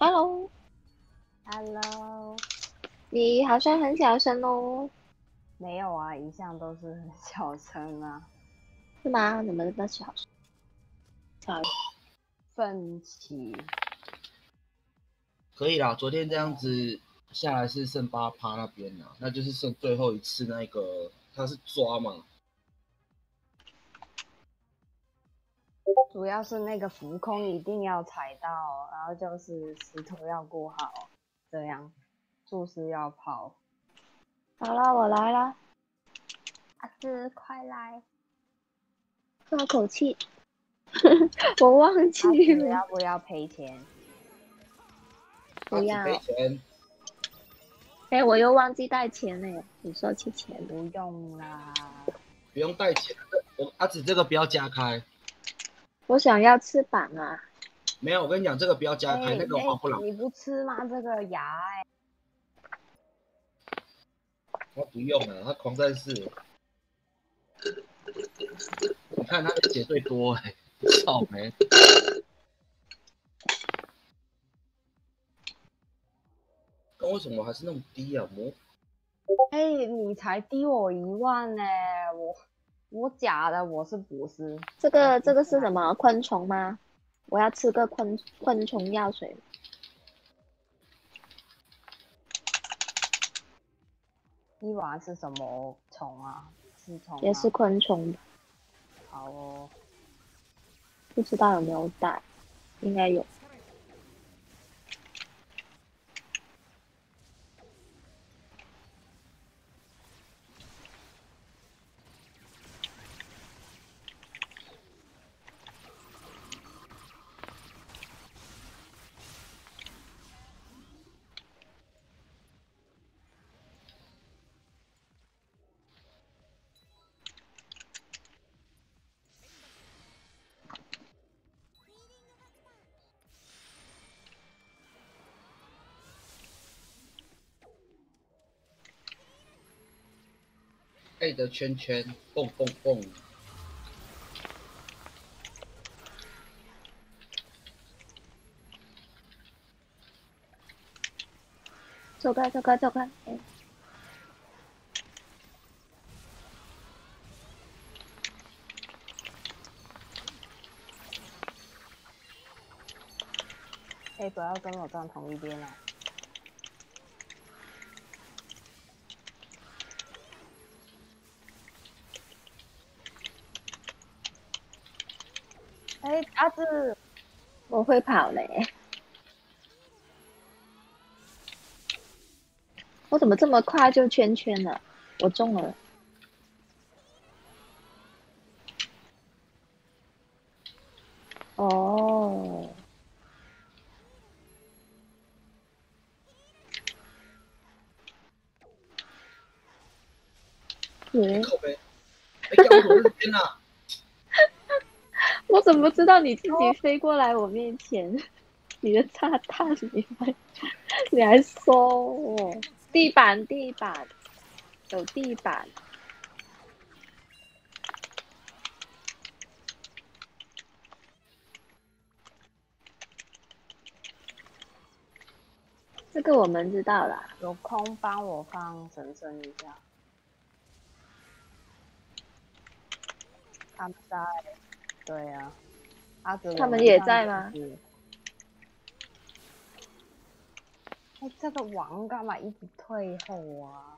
Hello，Hello，你好像很小声哦，没有啊，一向都是很小声啊。是吗？怎么那么小声？小奋起，可以啦，昨天这样子下来是剩八趴那边啦，那就是剩最后一次那个他是抓嘛，主要是那个浮空一定要踩到，然后就是石头要过好，这样注释要跑。好了，我来啦，阿芝，快来！喝口气。我忘阿记了，要不要赔钱？不要赔钱，哎、我又忘记带钱了，你说去钱。不用啦。不用带钱。我阿紫这个不要加开，我想要翅膀啊，没有，我跟你讲这个不要加开，哎那个哎划不来。你不吃吗？这个牙哎、他不用了，他狂战士。你看他的血最多哎、操没？那为什么还是那么低啊？魔哎、你才低我一万呢、我我假的，我是博士。这个这个是什么昆虫吗？我要吃个昆昆虫药水。伊娃是什么虫啊？是虫、啊？也是昆虫，好哦。不知道有没有带，应该有。爱的圈圈，蹦蹦蹦。走开，走开，走开！哎哎、不要跟我站同一边哦。哎、阿志，我会跑嘞。我怎么这么快就圈圈了？我中了。哦，嗯，靠背，哎，干我这边啊！我怎么知道你自己飞过来我面前？你的炸弹，你还你还说我地板地板有地板，这个我们知道啦。有空帮我放神圣一下。他们在，对啊。阿泽，他们也在吗是？哎、这个王干嘛一直退后啊？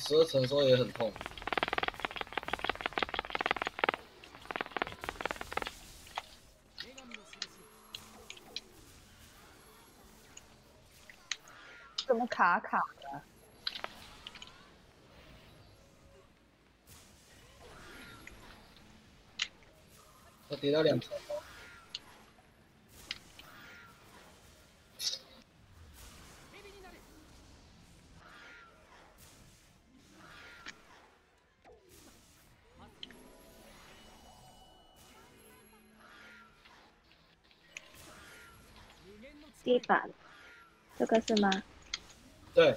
十二层的时候也很痛。怎么卡卡的？他跌到两层地板，这个是吗？对。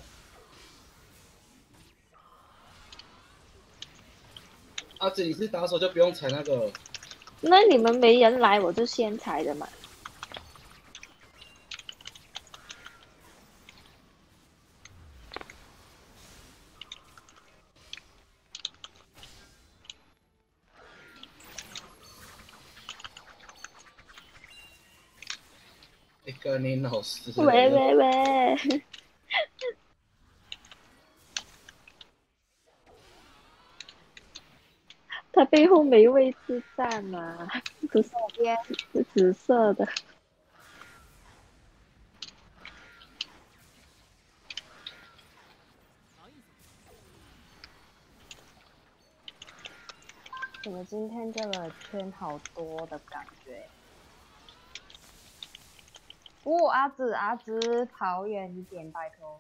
阿紫，你是打手就不用踩那个。那你们没人来，我就先踩的嘛。一个你老师。喂喂喂。他背后没位置站嘛，不是边是紫色的。怎么今天这个圈好多的感觉？呜，阿紫阿紫，跑远一点，拜托。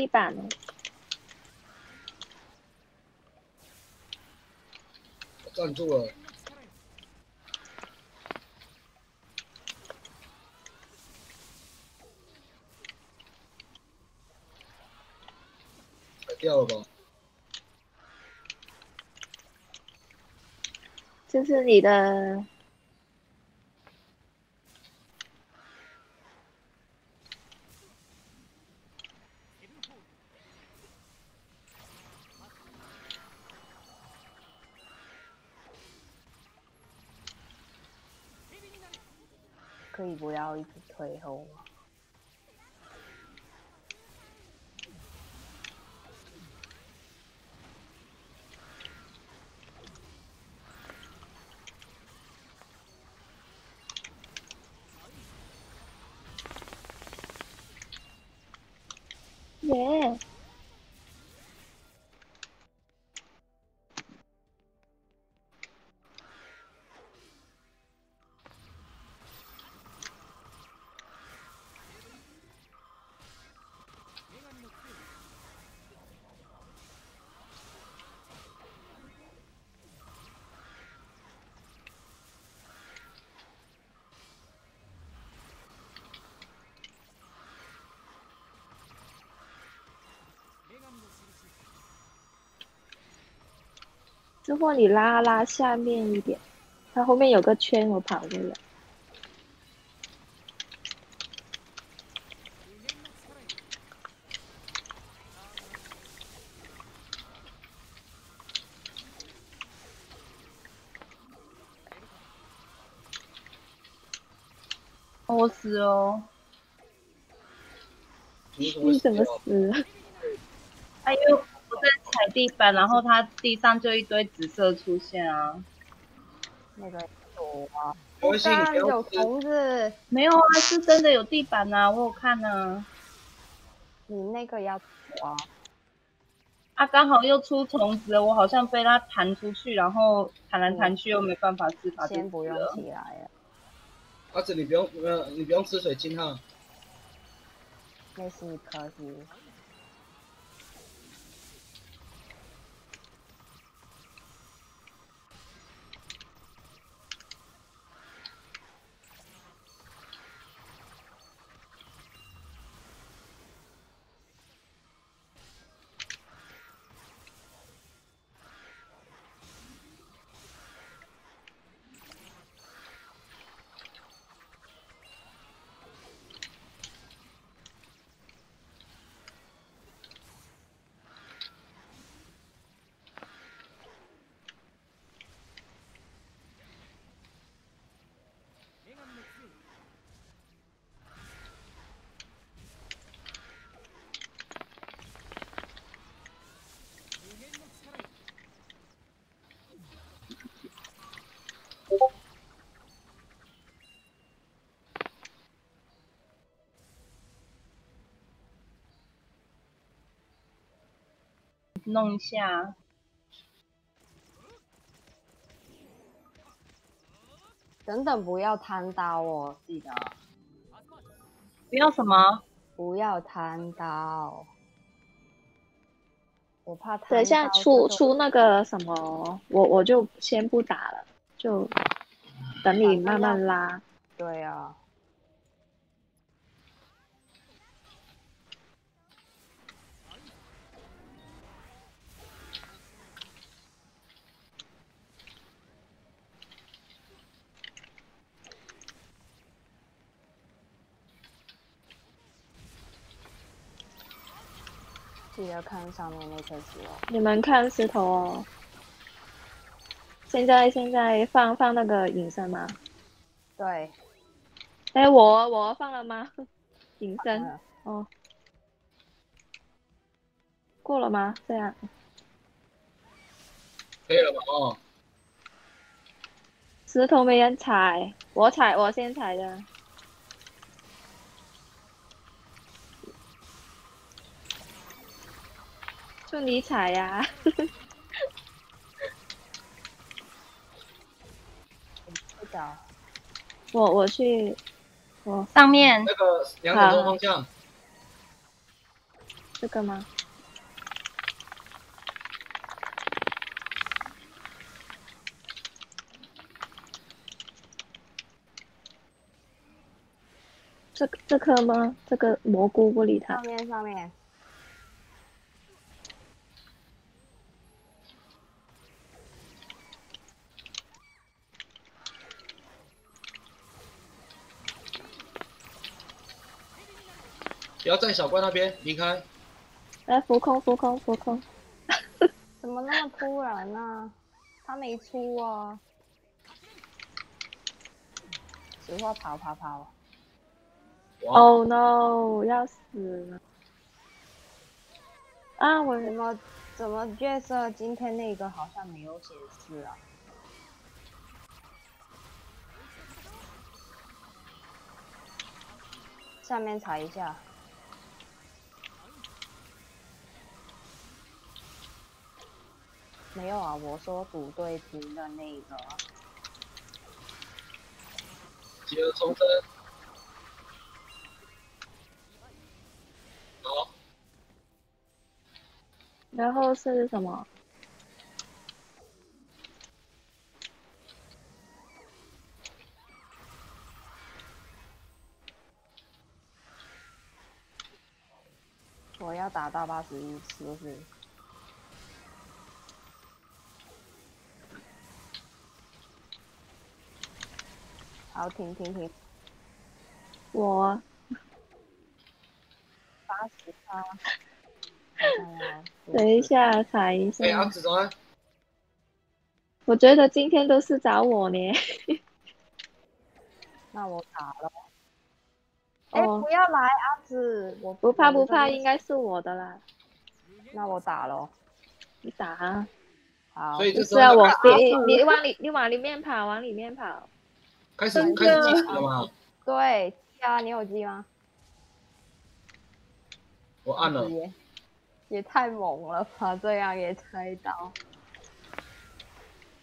地板呢？站住了！掉了吧？这是你的。可以不要一直退后吗？之后你拉拉下面一点，它后面有个圈，我跑不了。我死哦！你怎么死？哎呦！在踩地板，然后它地上就一堆紫色出现啊。那个有啊，我看有虫子，没有啊，是真的有地板啊，我有看呢。你那个要啊？啊，刚好又出虫子，我好像被它弹出去，然后弹来弹去又没办法自拔，先不用起来了。阿紫，你不用，呃，你不用吃水晶哈。那是可以。弄一下。等等，不要贪刀哦，记得不要什么？不要贪刀。我怕他。等一下出出那个什么，我我就先不打了，就等你慢慢拉。对啊。记得看上面那颗石头。你们看石头哦。现在现在放放那个隐身吗？对。哎，我我放了吗？隐身嗯哦。过了吗？这样可以了吧？哦，石头没人踩，我踩，我先踩的。就你踩呀、不找。我我去，我上面那个两点钟方向，这个吗？这这颗吗？这个蘑菇不理它上。面上面。不要在小怪那边离开。来，浮空，浮空，浮空。怎么那么突然呢、他没出啊。实话跑跑跑。哦，Oh no！要死了。啊，我怎么怎么角色今天那个好像没有显示啊？下面查一下。没有啊，我说组队评的那个。集合重生。好，然后是什么？我要打到八十一，是不是？好，停停停，我八十八。等一，下踩一哎，阿下。紫怎么了？我觉得今天都是找我呢。那我打了。哎、哦不要来，阿紫，我不怕不怕，应该是我的啦。那我打了。你打啊！好是啊，我你你往里你往里面跑，往里面跑。开始开始计时了吗？对，啊，你有机吗？我按了，也也太猛了吧，这样也猜到。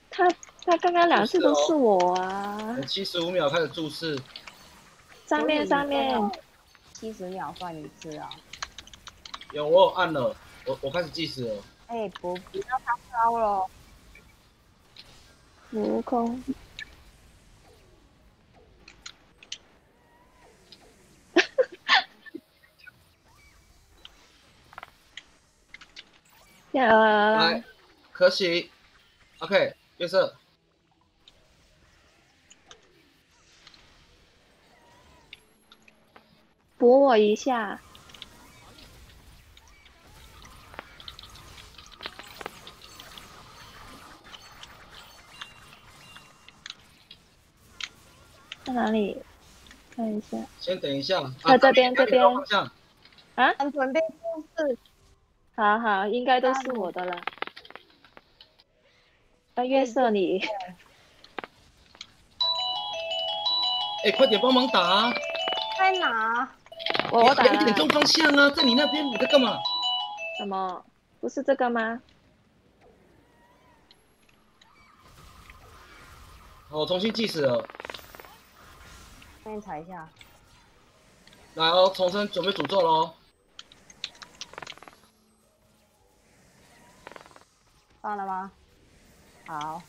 他他刚刚两次都是我啊！七十五秒开始注视，上面上面，七十秒算一次啊！有我有按了，我我开始计时了。哎、不不要太高了。悟空。来，可喜，OK，月色，补我一下。在哪里？看一下。先等一下。在啊这边这边方向，很准备故事，好好，应该都是我的了。那月色你，哎，快点帮忙打啊！在哪？我我打了两点钟方向啊，在你那边，你在干嘛？什么？不是这个吗？好，我重新计时了。那你踩一下。来哦，重生准备诅咒喽。放了吗？好，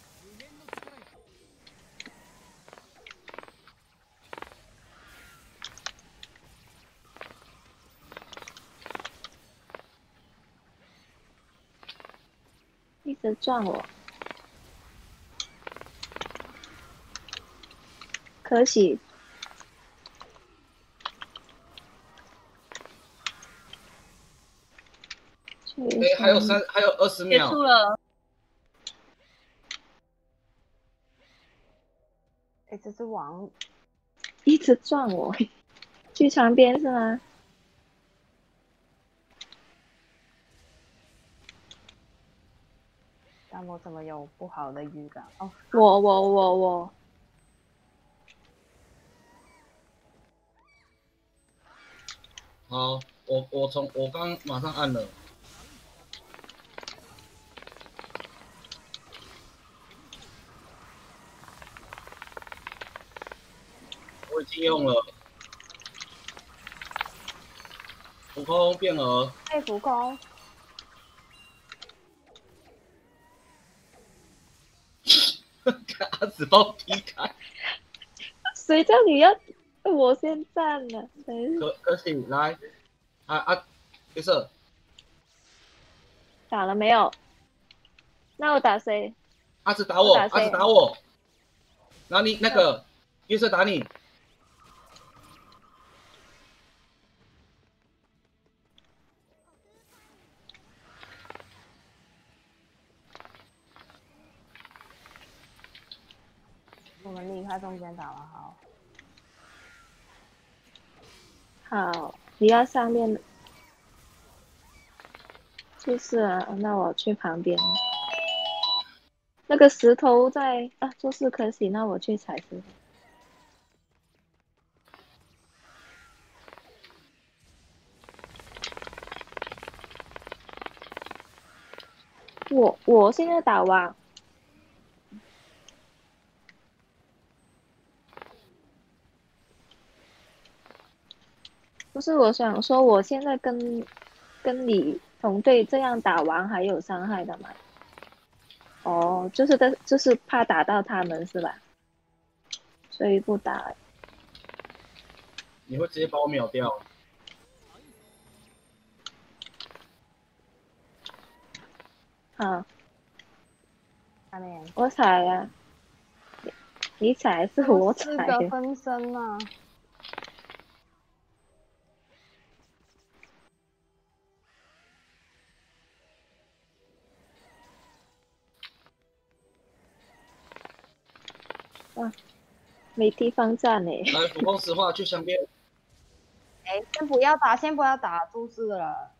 一直撞我，可喜。哎，还有三，还有二十秒结。束了，只王一直撞我，去床边是吗？但我怎么有不好的预感？哦，我我我我，好，我我从我刚马上按了。我已经用了。浮空变额，哎浮空，阿紫把我劈开。谁叫你要我先站了？谁可可喜来，啊啊，绿色，打了没有？那我打谁？阿紫打我，阿紫打我，然后你那个绿色打你，们离开中间打了，好。好，你要上面。就是啊，那我去旁边。那个石头在啊，做事可喜，那我去踩石。我我现在打完，不是我想说，我现在跟跟你同队这样打完还有伤害的吗？哦，就是的，就是怕打到他们是吧？所以不打。你会直接把我秒掉。好，我踩呀、你你踩还是我踩四个分身啊，没地方站呢。来，普通石化去香边，哎，先不要打，先不要打注释了。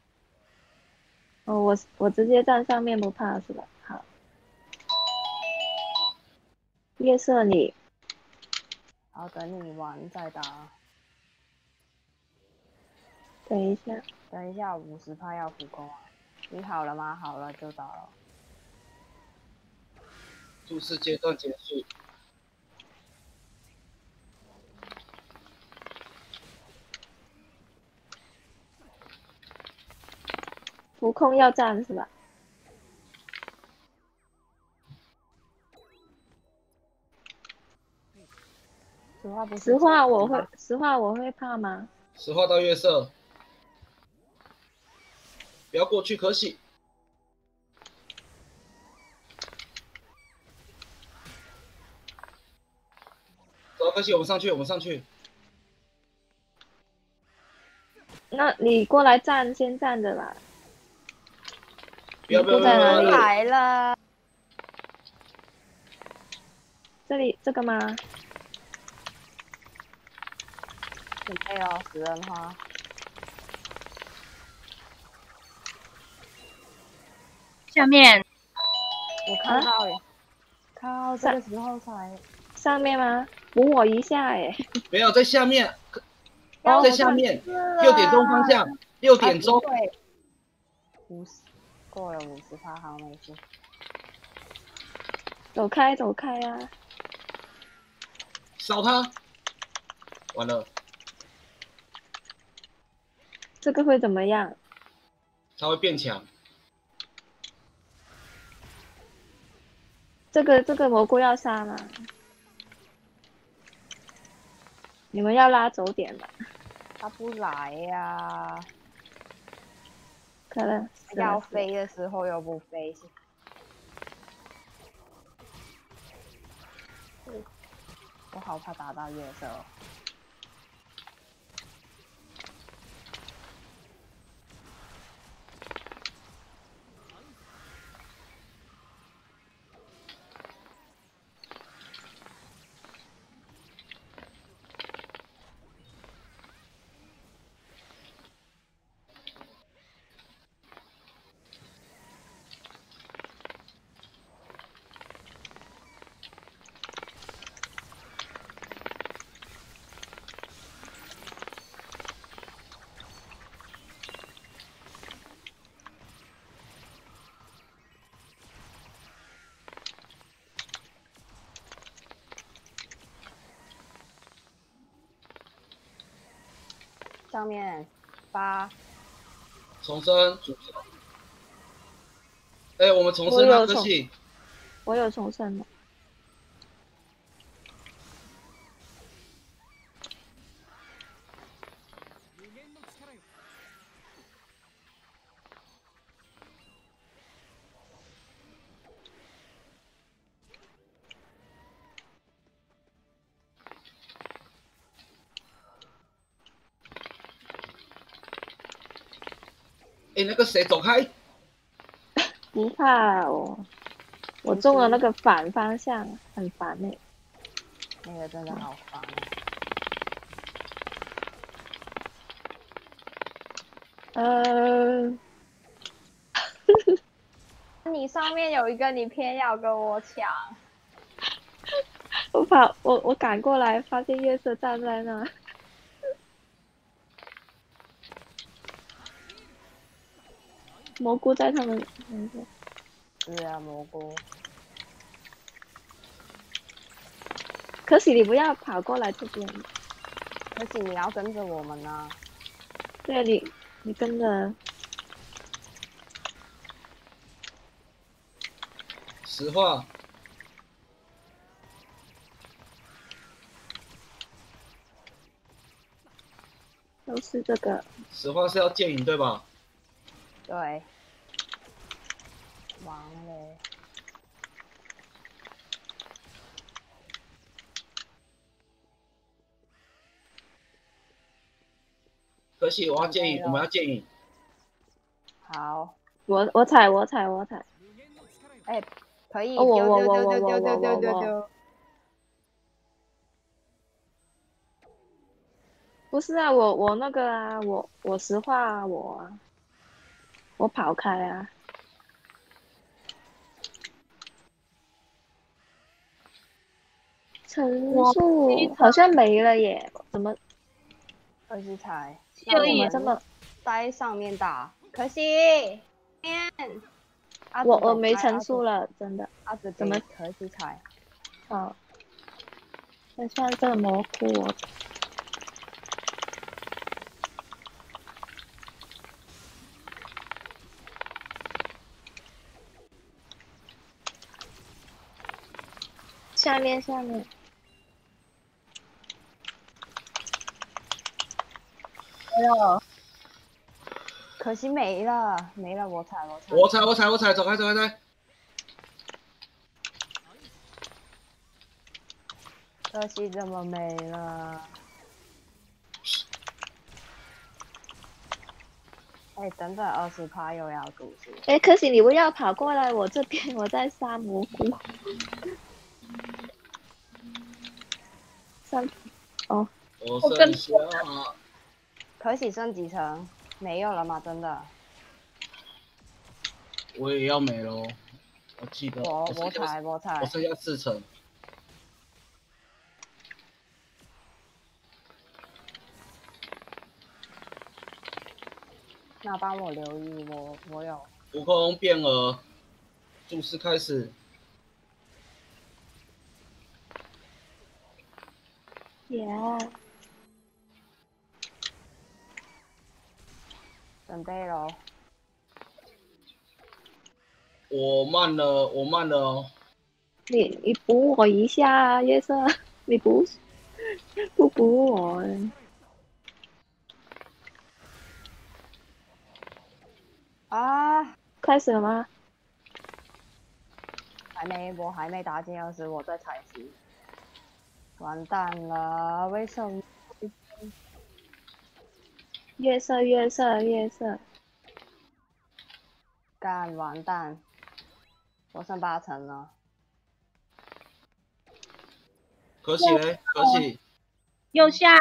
哦，我我直接站上面不怕是吧？好，夜色你好，等你完再打。等一下，等一下，五十趴要普攻啊。你好了吗？好了就打了。注释阶段结束。浮空要站是吧？实话不实话我会，实话我会怕吗？实话到月色，不要过去，可喜。走，可喜，我们上去，我们上去。那你过来站，先站着吧。不要不要不要不在哪里要不要！来了，这里这个吗？准备哦，食人花。下面我看到耶，靠，这个时候才上面吗？补我一下哎。没有在下面，哦在下面，六点钟方向，六点钟。对，五十过了五十发，好没事。走开走开啊！扫他，完了，这个会怎么样？他会变强。这个这个蘑菇要杀吗？你们要拉走点吧，他不来呀、可能要飞的时候又不飞。我好怕打到月色上面八。重生，哎、我们重生了，有重可惜我有重生了，哎、那个谁走开，不怕我，我中了那个反方向，很烦欸。呢、那个真的好烦。啊。呃，你上面有一个，你偏要跟我抢，我跑我我赶过来，发现月色站在那。蘑菇在他们那个，是啊，蘑菇。可是你不要跑过来这边，可是你要跟着我们呢、对你你跟着。实话，都是这个，实话是要剑影对吧？对。完了。可惜我要建议，我们要建议，好，我我踩我踩我踩，哎、可以哦我丢丢我我我丢丢丢丢我我我丢丢丢。不是啊，我我那个啊，我我实话啊，我啊，我跑开啊，陈哇述好像没了耶，怎么？二十才，怎么这么？在上面打，可惜。我我没陈述了，真的。阿紫怎么？可惜彩？好，那现在这个蘑菇我下面下面，没有，可惜没了，没了，我踩我踩。我踩我踩我踩，走开走开走开，可惜怎么没了？哎，等等，二十趴又要堵住。哎，可惜你不要跑过来我这边，我在杀蘑菇。三，哦，我我跟剩下可喜剩几层？没有了吗？真的？我也要没喽，我记得我我踩我踩我。剩下四层，那帮我留意，我我有悟空变额，注释开始。耶、准备喽。我慢了，我慢了哦。你你补我一下，夜色，你补不补我？啊，开始了吗？还没，我还没打进钥匙，我在采集。完蛋了，为什么？月色，月色，月色，干完蛋，我剩八层了。可喜嘞，可喜。右下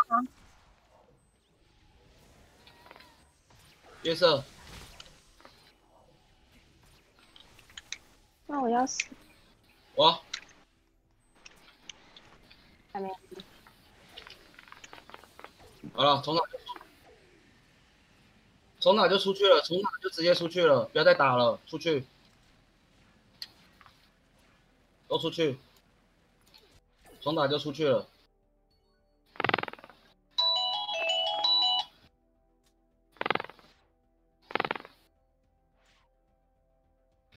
月色，那我要死。我还没，好了，从哪从哪就出去了，从哪就直接出去了，不要再打了，出去，都出去，从哪就出去了。